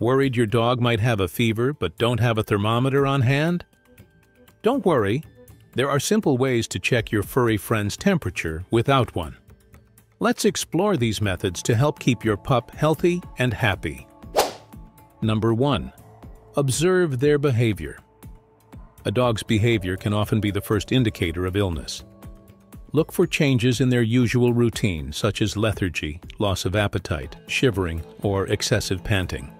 Worried your dog might have a fever but don't have a thermometer on hand? Don't worry, there are simple ways to check your furry friend's temperature without one. Let's explore these methods to help keep your pup healthy and happy. Number 1. Observe their behavior. A dog's behavior can often be the first indicator of illness. Look for changes in their usual routine, such as lethargy, loss of appetite, shivering, or excessive panting.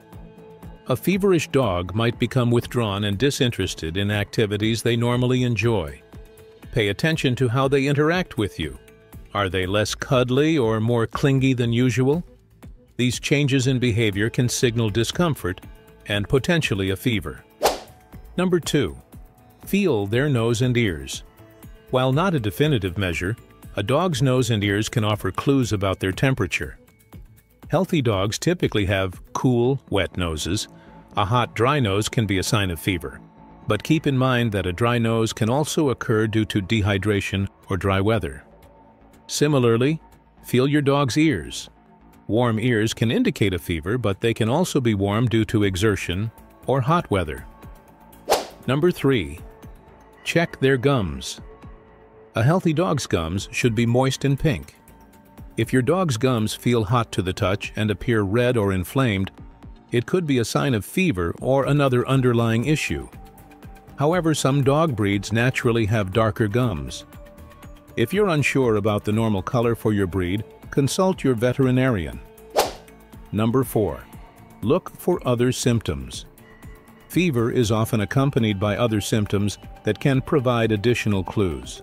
A feverish dog might become withdrawn and disinterested in activities they normally enjoy. Pay attention to how they interact with you. Are they less cuddly or more clingy than usual? These changes in behavior can signal discomfort and potentially a fever. Number 2. Feel their nose and ears. While not a definitive measure, a dog's nose and ears can offer clues about their temperature. Healthy dogs typically have cool, wet noses. A hot, dry nose can be a sign of fever. But keep in mind that a dry nose can also occur due to dehydration or dry weather. Similarly, feel your dog's ears. Warm ears can indicate a fever, but they can also be warm due to exertion or hot weather. Number 3. Check their gums. A healthy dog's gums should be moist and pink. If your dog's gums feel hot to the touch and appear red or inflamed, it could be a sign of fever or another underlying issue. However, some dog breeds naturally have darker gums. If you're unsure about the normal color for your breed, consult your veterinarian. Number 4. Look for other symptoms. Fever is often accompanied by other symptoms that can provide additional clues.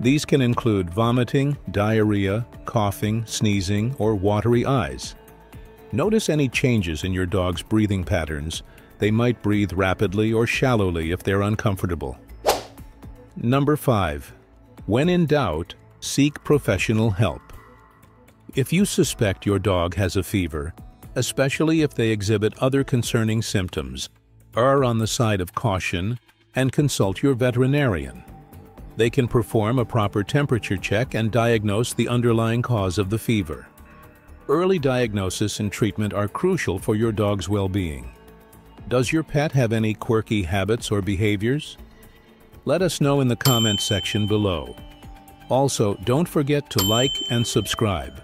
These can include vomiting, diarrhea, coughing, sneezing, or watery eyes. Notice any changes in your dog's breathing patterns. They might breathe rapidly or shallowly if they're uncomfortable. Number 5. When in doubt, seek professional help. If you suspect your dog has a fever, especially if they exhibit other concerning symptoms, err on the side of caution and consult your veterinarian. They can perform a proper temperature check and diagnose the underlying cause of the fever. Early diagnosis and treatment are crucial for your dog's well-being. Does your pet have any quirky habits or behaviors? Let us know in the comments section below. Also, don't forget to like and subscribe.